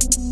you